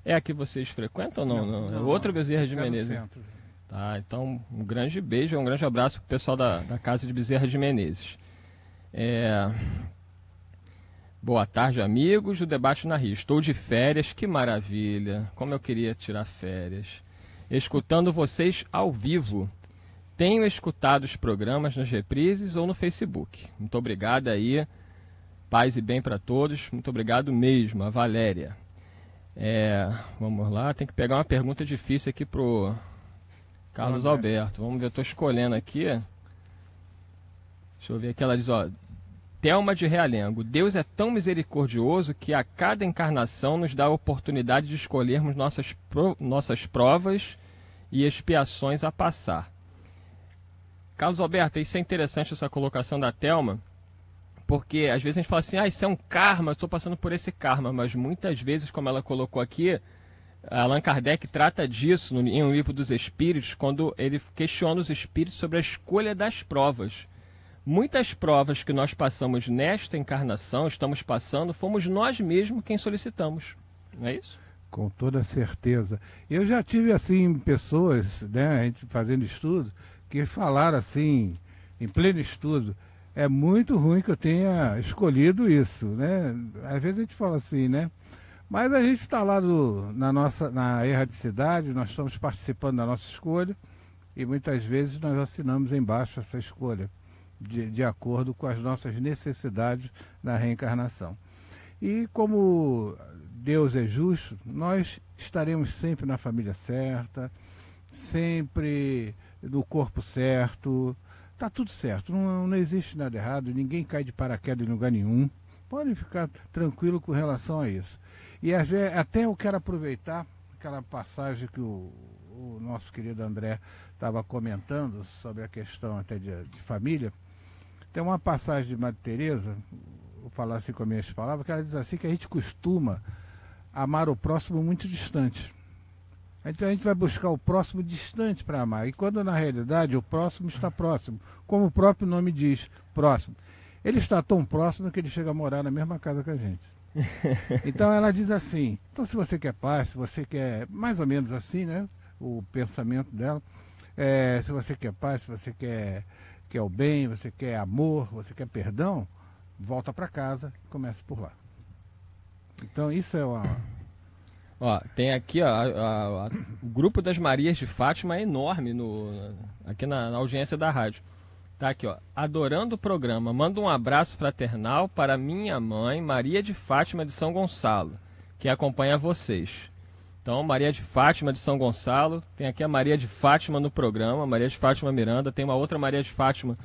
É a que vocês frequentam ou não?
Não,
Não,
não,
é outra. Bezerra de
é
Menezes.
centro.
Tá, então um grande beijo, um grande abraço para o pessoal da, da Casa de Bezerra de Menezes. É... Boa tarde, amigos do Debate na Rio. Estou de férias, que maravilha. Como eu queria tirar férias. Escutando vocês ao vivo. Tenho escutado os programas nas reprises ou no Facebook. Muito obrigado aí. Paz e bem para todos. Muito obrigado mesmo, a Valéria. É, vamos lá, tem que pegar uma pergunta difícil aqui pro Carlos. Alberto. Vamos ver, eu estou escolhendo aqui. Deixa eu ver aqui, ela diz, ó. Thelma de Realengo, Deus é tão misericordioso que a cada encarnação nos dá a oportunidade de escolhermos nossas, pro- nossas provas e expiações a passar. Carlos Alberto, isso é interessante essa colocação da Thelma, porque às vezes a gente fala assim, ah, isso é um karma, estou passando por esse karma, mas muitas vezes, como ela colocou aqui, Allan Kardec trata disso no, em um livro dos Espíritos, quando ele questiona os espíritos sobre a escolha das provas. Muitas provas que nós passamos nesta encarnação, estamos passando, fomos nós mesmos quem solicitamos. Não é isso?
Com toda certeza. Eu já tive, assim, pessoas, né, a gente fazendo estudo, que assim, em pleno estudo, é muito ruim que eu tenha escolhido isso, né? Às vezes a gente fala assim, né? Mas a gente está lá do, na nossa na erradicidade, nós estamos participando da nossa escolha E muitas vezes nós assinamos embaixo essa escolha, de, de acordo com as nossas necessidades na reencarnação. E como Deus é justo, nós estaremos sempre na família certa, sempre no corpo certo, tá tudo certo, não, não existe nada errado, ninguém cai de paraquedas em lugar nenhum. Podem ficar tranquilo com relação a isso. E até eu quero aproveitar aquela passagem que o, o nosso querido André estava comentando sobre a questão até de, de família. Tem uma passagem de Madre Teresa, vou falar assim com as minhas palavras, que ela diz assim que a gente costuma amar o próximo muito distante. Então a gente vai buscar o próximo distante para amar. E quando na realidade o próximo está próximo, como o próprio nome diz, próximo. Ele está tão próximo que ele chega a morar na mesma casa que a gente. Então ela diz assim, então se você quer paz, se você quer mais ou menos assim, né? O pensamento dela, é, se você quer paz, se você quer, quer o bem, você quer amor, você quer perdão, volta para casa e comece por lá. Então isso é uma,
Ó, tem aqui, ó, a- a- o grupo das Marias de Fátima é enorme no, aqui na, na audiência da rádio. Tá aqui, ó. Adorando o programa. Manda um abraço fraternal para minha mãe, Maria de Fátima de São Gonçalo, que acompanha vocês. Então, Maria de Fátima de São Gonçalo. Tem aqui a Maria de Fátima no programa, Maria de Fátima Miranda. Tem uma outra Maria de Fátima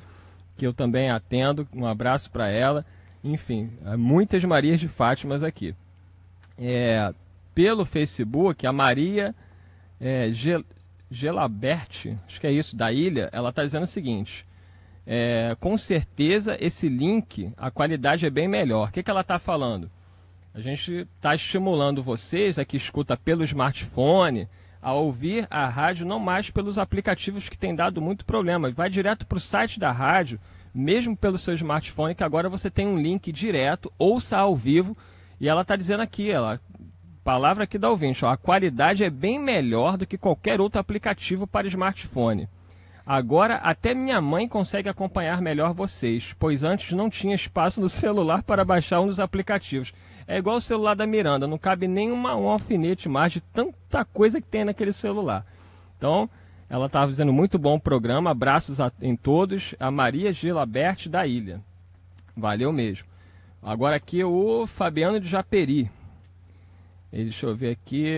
que eu também atendo. Um abraço para ela. Enfim, muitas Marias de Fátimas aqui. É, pelo Facebook, a Maria é, acho que é isso, da ilha, ela está dizendo o seguinte: é, com certeza esse link, a qualidade é bem melhor. O que, que ela está falando? A gente está estimulando vocês, a que escuta pelo smartphone, a ouvir a rádio não mais pelos aplicativos que têm dado muito problema. Vai direto para o site da rádio, mesmo pelo seu smartphone, que agora você tem um link direto, ouça ao vivo. E ela está dizendo aqui, ela, palavra aqui da ouvinte, ó, a qualidade é bem melhor do que qualquer outro aplicativo para smartphone. Agora até minha mãe consegue acompanhar melhor vocês, pois antes não tinha espaço no celular para baixar um dos aplicativos. É igual o celular da Miranda, não cabe nem uma, um alfinete mais de tanta coisa que tem naquele celular. Então, ela estava dizendo muito bom o programa, abraços a, em todos, a Maria Gilabert da Ilha. Valeu mesmo. Agora aqui o Fabiano de Japeri. Ele, deixa eu ver aqui.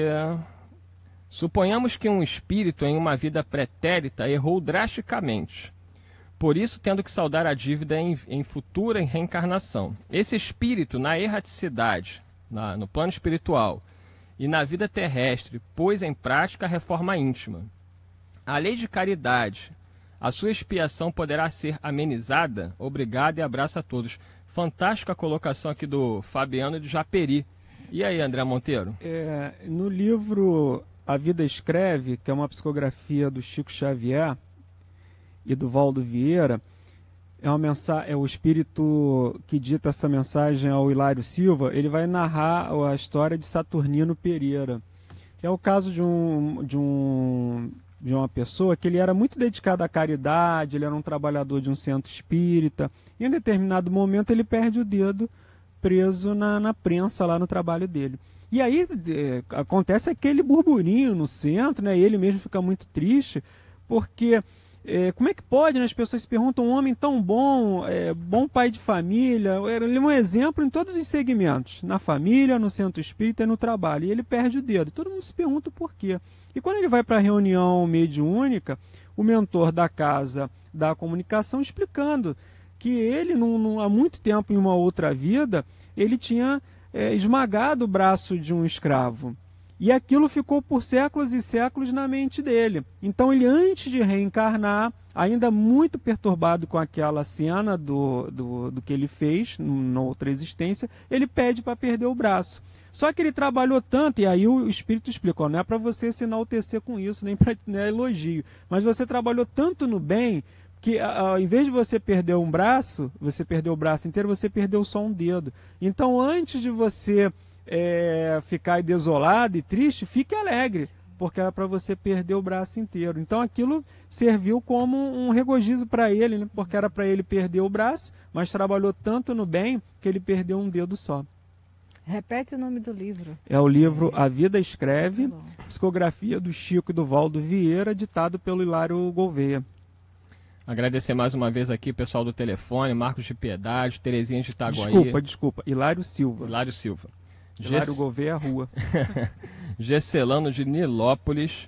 Suponhamos que um espírito em uma vida pretérita errou drasticamente. Por isso, tendo que saldar a dívida em, em futura reencarnação. Esse espírito, na erraticidade, na- no plano espiritual e na vida terrestre, pôs em prática a reforma íntima. A lei de caridade, a sua expiação poderá ser amenizada? Obrigado e abraço a todos. Fantástica colocação aqui do Fabiano de Japeri. E aí, André Monteiro?
É, no livro A Vida Escreve, que é uma psicografia do Chico Xavier e do Valdo Vieira, é uma mensagem, é o espírito que dita essa mensagem ao Hilário Silva, ele vai narrar a história de Saturnino Pereira, que é o caso de um de um de uma pessoa que ele era muito dedicado à caridade, ele era um trabalhador de um centro espírita, e em determinado momento ele perde o dedo preso na, na prensa lá no trabalho dele. E aí eh, acontece aquele burburinho no centro, né? Ele mesmo fica muito triste, porque eh, como é que pode, né? As pessoas se perguntam, um homem tão bom, eh, bom pai de família, ele é um exemplo em todos os segmentos, na família, no centro espírita e no trabalho. E ele perde o dedo. Todo mundo se pergunta o porquê. E quando ele vai para a reunião mediúnica, o mentor da casa da comunicação explicando que ele, num- num- há muito tempo em uma outra vida, ele tinha eh, esmagado o braço de um escravo. E aquilo ficou por séculos e séculos na mente dele. Então ele, antes de reencarnar, ainda muito perturbado com aquela cena do, do, do que ele fez numa outra existência, ele pede para perder o braço. Só que ele trabalhou tanto, e aí o espírito explicou, não é para você se enaltecer com isso, nem para né, elogio, mas você trabalhou tanto no bem que ao invés de você perder um braço, você perdeu o braço inteiro, você perdeu só um dedo. Então, antes de você é, ficar desolado e triste, fique alegre, porque era para você perder o braço inteiro. Então, aquilo serviu como um regozijo para ele, né? porque era para ele perder o braço, mas trabalhou tanto no bem que ele perdeu um dedo só.
Repete o nome do livro.
É o livro A Vida Escreve, psicografia do Chico e do Valdo Vieira, ditado pelo Hilário Gouveia.
Agradecer mais uma vez aqui o pessoal do telefone, Marcos de Piedade, Terezinha de Itaguaí.
Desculpa, desculpa. Hilário Silva.
Hilário Silva.
Hilário
Gess-
Gouveia Rua.
Gesselano de Nilópolis.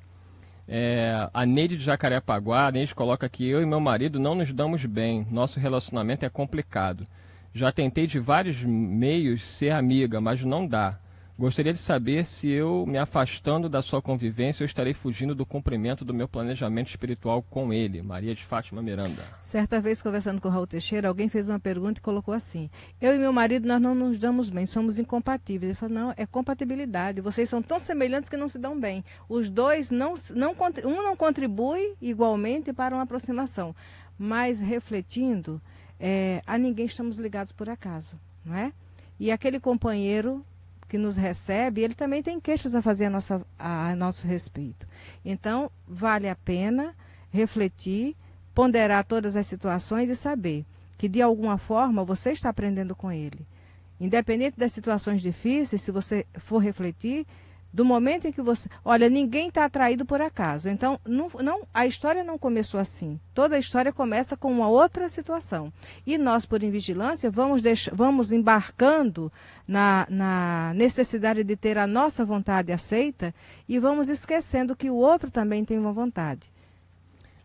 É, a Neide de Jacarepaguá, a Neide coloca aqui, eu e meu marido não nos damos bem, nosso relacionamento é complicado. Já tentei de vários meios ser amiga, mas não dá. Gostaria de saber se eu, me afastando da sua convivência, eu estarei fugindo do cumprimento do meu planejamento espiritual com ele. Maria de Fátima Miranda.
Certa vez, conversando com Raul Teixeira, alguém fez uma pergunta e colocou assim: Eu e meu marido, nós não nos damos bem, somos incompatíveis. Ele falou: Não, é compatibilidade. Vocês são tão semelhantes que não se dão bem. Os dois, não, não, um não contribui igualmente para uma aproximação. Mas, refletindo, é, a ninguém estamos ligados por acaso, não é? E aquele companheiro que nos recebe, ele também tem queixas a fazer a, nossa, a, a nosso respeito. Então, vale a pena refletir, ponderar todas as situações e saber que, de alguma forma, você está aprendendo com ele. Independente das situações difíceis, se você for refletir, do momento em que você. Olha, ninguém está atraído por acaso. Então, não, não, a história não começou assim. Toda a história começa com uma outra situação. E nós, por invigilância, vamos, deix- vamos embarcando na, na necessidade de ter a nossa vontade aceita e vamos esquecendo que o outro também tem uma vontade.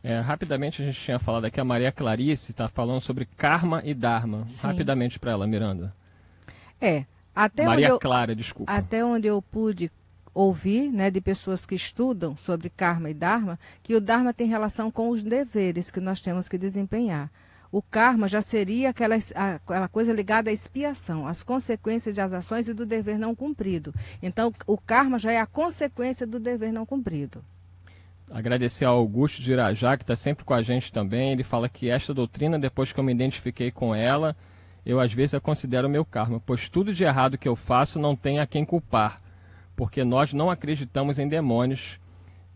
É, rapidamente a gente tinha falado aqui, a Maria Clarice está falando sobre karma e dharma.
Sim.
Rapidamente para ela, Miranda.
É, até
Maria
eu,
Clara, desculpa.
Até onde eu pude ouvir, né, de pessoas que estudam sobre karma e dharma, que o dharma tem relação com os deveres que nós temos que desempenhar. O karma já seria aquela, aquela coisa ligada à expiação, às consequências das ações e do dever não cumprido. Então, o karma já é a consequência do dever não cumprido.
Agradecer ao Augusto de Irajá, que está sempre com a gente também. Ele fala que esta doutrina, depois que eu me identifiquei com ela, eu às vezes a considero meu karma, pois tudo de errado que eu faço não tem a quem culpar, porque nós não acreditamos em demônios.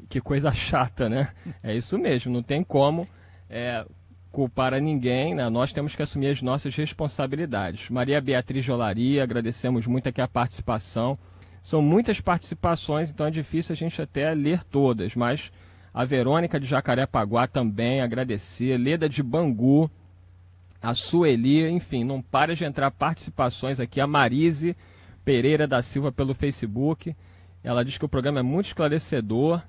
Que coisa chata, né? É isso mesmo, não tem como é, culpar a ninguém, né? nós temos que assumir as nossas responsabilidades. Maria Beatriz Jolaria, agradecemos muito aqui a participação. São muitas participações, então é difícil a gente até ler todas, mas a Verônica de Jacarepaguá também agradecer, Leda de Bangu, a Sueli, enfim, não para de entrar participações aqui, a Marise Pereira da Silva pelo Facebook. Ela diz que o programa é muito esclarecedor,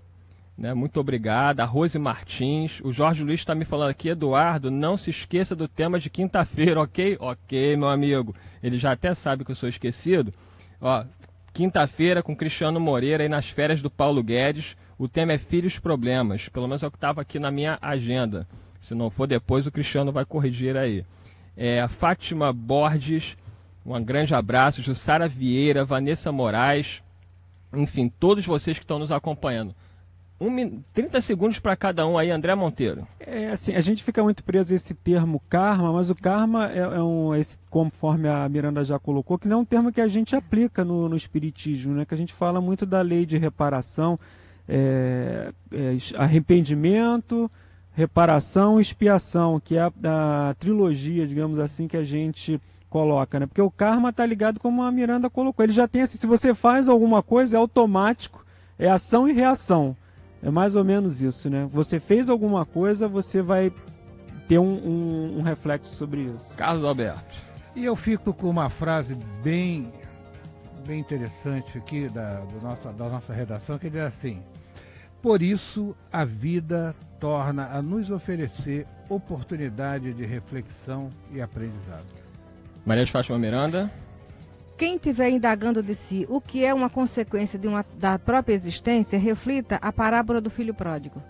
né? Muito obrigada. A Rose Martins, o Jorge Luiz está me falando aqui, Eduardo, não se esqueça do tema de quinta-feira, ok? Ok, meu amigo. Ele já até sabe que eu sou esquecido. Ó, quinta-feira com Cristiano Moreira aí nas férias do Paulo Guedes. O tema é Filhos Problemas. Pelo menos é o que estava aqui na minha agenda. Se não for depois, o Cristiano vai corrigir aí. É, Fátima Borges, um grande abraço. Jussara Vieira, Vanessa Moraes. Enfim, todos vocês que estão nos acompanhando. Um, min- 30 segundos para cada um aí, André Monteiro.
É assim, a gente fica muito preso a esse termo karma, mas o karma é, é um, esse, conforme a Miranda já colocou, que não é um termo que a gente aplica no, no espiritismo, né? Que a gente fala muito da lei de reparação, é, é, arrependimento, reparação expiação, que é a, a trilogia, digamos assim, que a gente coloca, né? Porque o karma está ligado como a Miranda colocou. Ele já tem assim, se você faz alguma coisa, é automático, é ação e reação. É mais ou menos isso, né? Você fez alguma coisa, você vai ter um, um- um reflexo sobre isso.
Carlos Alberto.
E eu fico com uma frase bem, bem interessante aqui da, do nosso, da nossa redação, que diz assim: Por isso a vida torna a nos oferecer oportunidade de reflexão e aprendizado.
Maria de Fátima Miranda.
Quem estiver indagando de si o que é uma consequência de uma, da própria existência, reflita a parábola do filho pródigo,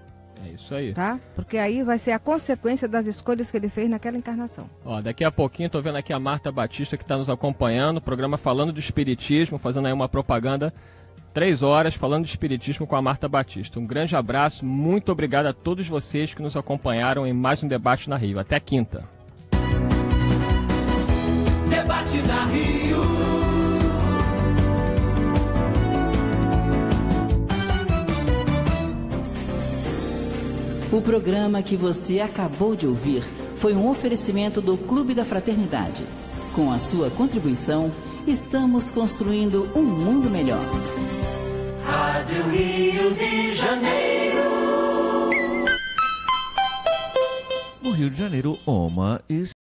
É isso aí.
tá? Porque aí vai ser a consequência das escolhas que ele fez naquela encarnação.
Ó, daqui a pouquinho tô vendo aqui a Marta Batista que está nos acompanhando, programa falando do espiritismo, fazendo aí uma propaganda. Três horas falando de espiritismo com a Marta Batista. Um grande abraço, muito obrigado a todos vocês que nos acompanharam em mais um debate na Rio. Até quinta.
Debate na Rio.
O programa que você acabou de ouvir foi um oferecimento do Clube da Fraternidade. Com a sua contribuição, estamos construindo um mundo melhor.
Rádio Rio de Janeiro.
No Rio de Janeiro, uma está